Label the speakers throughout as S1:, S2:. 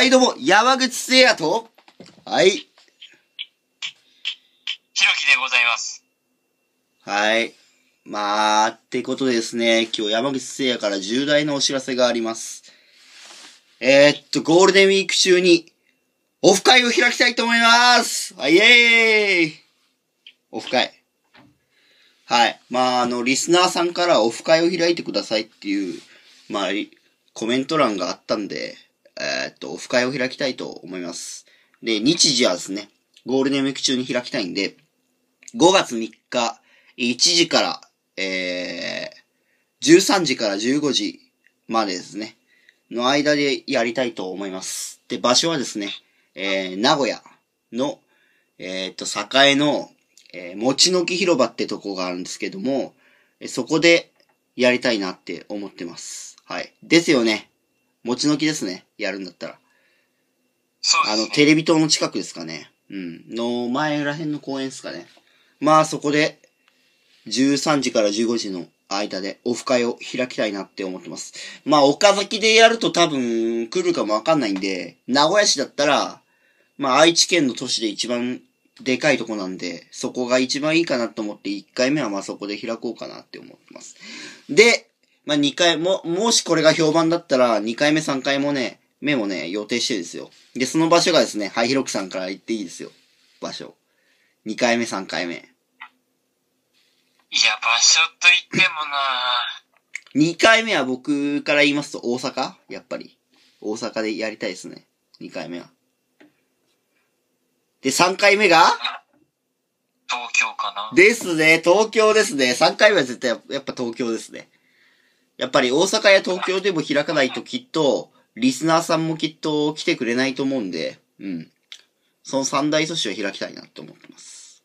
S1: はい、どうも、山口聖也と、はい、
S2: ひろきでございます。
S1: はい。まあ、ってことでですね、今日山口聖也から重大なお知らせがあります。えー、っと、ゴールデンウィーク中に、オフ会を開きたいと思いますはい、イエーイオフ会。はい。まあ、あの、リスナーさんからオフ会を開いてくださいっていう、まあ、リコメント欄があったんで、えーっと、オフ会を開きたいと思います。で、日時はですね、ゴールデンウィーク中に開きたいんで、5月3日、1時から、えー、13時から15時までですね、の間でやりたいと思います。で、場所はですね、えー、名古屋の、えーっと、栄の、えー、餅の木広場ってとこがあるんですけども、そこでやりたいなって思ってます。はい。ですよね。餅の木ですね。やるんだったら。あの、
S2: そうですね。
S1: テレビ塔の近くですかね。うん。の前ら辺の公園ですかね。まあそこで、13時から15時の間でオフ会を開きたいなって思ってます。まあ岡崎でやると多分来るかもわかんないんで、名古屋市だったら、まあ愛知県の都市で一番でかいとこなんで、そこが一番いいかなと思って1回目はまあそこで開こうかなって思ってます。で、まあ2回も、もしこれが評判だったら2回目3回もね、目もね、予定してるんですよ。で、その場所がですね、はい、ひろきさんから言っていいですよ。場所。2回目、3回目。
S2: いや、場所と言ってもな
S1: 2回目は僕から言いますと大阪？やっぱり。大阪でやりたいですね。2回目は。で、3回目が？
S2: 東京かな
S1: ですね、東京ですね。3回目は絶対やっぱ東京ですね。やっぱり大阪や東京でも開かないときっと、リスナーさんもきっと来てくれないと思うんで、うん。その三大都市を開きたいなと思ってます。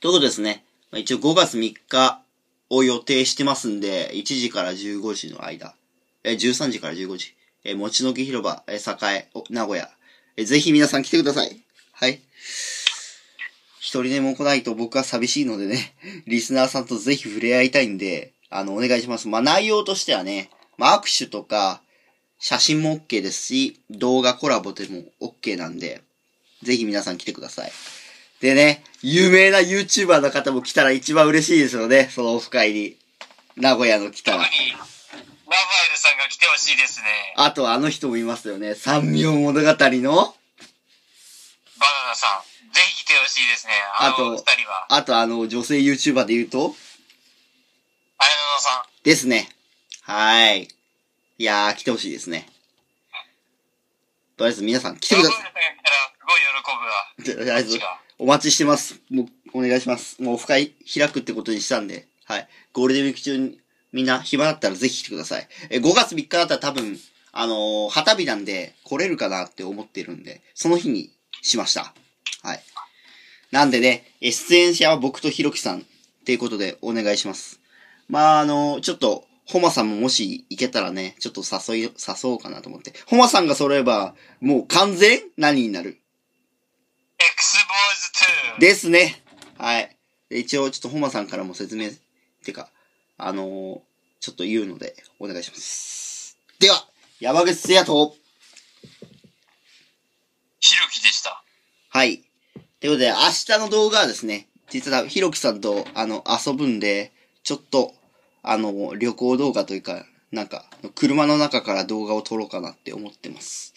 S1: ということですね。一応5月3日を予定してますんで、1時から15時の間、え13時から15時、え餅の木広場、え栄、お名古屋、えぜひ皆さん来てください。はい。一人でも来ないと僕は寂しいのでね、リスナーさんとぜひ触れ合いたいんで、あの、お願いします。まあ、内容としてはね、まあ、握手とか、写真も OK ですし、動画コラボでも OK なんで、ぜひ皆さん来てください。でね、有名な YouTuber の方も来たら一番嬉しいですよね、そのオフ会に。名古屋の来たら。
S2: 特に、ラファエルさんが来てほしいですね。
S1: あとあの人もいますよね、三名物語の、
S2: バナナさん、ぜひ来てほしいですね。あ
S1: と
S2: 二人は。
S1: あとあの女性 YouTuber で言うと、
S2: さん。
S1: ですね。はい。いやー、来てほしいですね。とりあえず皆さん来てくださ
S2: ラファエルさんが来たら、すごい喜ぶわ。
S1: い。とりあえずお待ちしてます。もう、お願いします。もうオフ会開くってことにしたんで、はい。ゴールデンウィーク中にみんな暇だったらぜひ来てください。え、5月3日だったら多分、あのー、旗日なんで来れるかなって思ってるんで、その日にしました。はい。なんでね、え出演者は僕とひろきさんっていうことでお願いします。まあ、あのー、ちょっと、ホマさんももし行けたらね、ちょっと誘い、誘おうかなと思って。ホマさんが揃えば、もう完全何になる
S2: X ボーイズ2。
S1: ですね。はい。で一応、ちょっとホマさんからも説明、ってか、あのーちょっと言うので、お願いします。では、山口聖也と、
S2: ひろきでした。
S1: はい。ということで、明日の動画はですね、実は、ひろきさんと、あの、遊ぶんで、ちょっと、あの、旅行動画というか、なんか、車の中から動画を撮ろうかなって思ってます。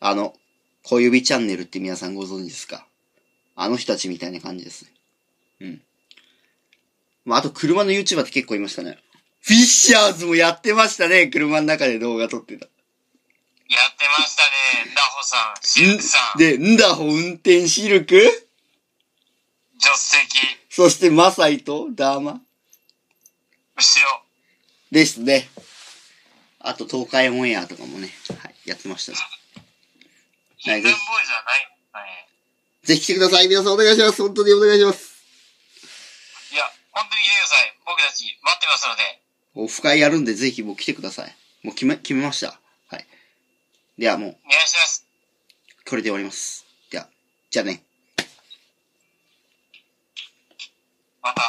S1: あの、小指チャンネルって皆さんご存知ですか？あの人たちみたいな感じですね。うん。まあ、あと車の YouTuber って結構いましたね。フィッシャーズもやってましたね、車の中で動画撮ってた。
S2: やってましたね。ダホさん、シルクさん、
S1: で、んだほ運転シルク？
S2: 助手席、
S1: そしてマサイとダーマ？
S2: 後ろ。
S1: ですね。あと東海オンエアとかもね、はい、やってましたね。
S2: ヒンドゥンボーイじゃない。
S1: ぜひ来てください。皆さんお願いします。本当にお願いします。
S2: いや、本当に来てください。僕たち待ってますので。
S1: オフ会やるんでぜひもう来てください。もう決め、決めました。はい。ではもう、
S2: お願いします。
S1: これで終わります。では、じゃあね。
S2: また。